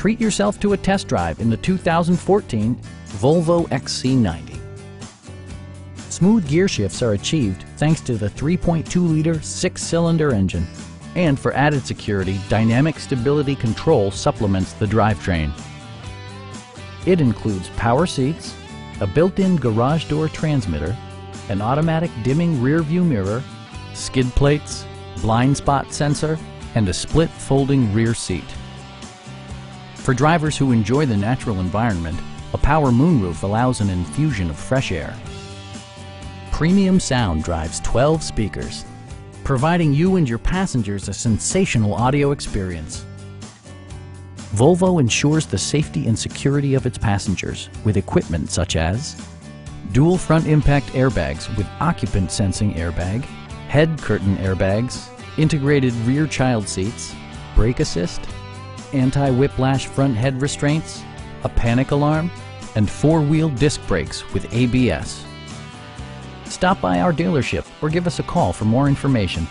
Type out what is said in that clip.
treat yourself to a test drive in the 2014 Volvo XC90. Smooth gear shifts are achieved thanks to the 3.2-liter six-cylinder engine. And for added security, Dynamic Stability Control supplements the drivetrain. It includes power seats, a built-in garage door transmitter, an automatic dimming rear view mirror, skid plates, blind spot sensor, and a split folding rear seat. For drivers who enjoy the natural environment, a power moonroof allows an infusion of fresh air. Premium sound drives 12 speakers, providing you and your passengers a sensational audio experience. Volvo ensures the safety and security of its passengers with equipment such as dual front impact airbags with occupant sensing airbag, head curtain airbags, integrated rear child seats, brake assist, anti-whiplash front head restraints, a panic alarm, and four-wheel disc brakes with ABS. Stop by our dealership or give us a call for more information.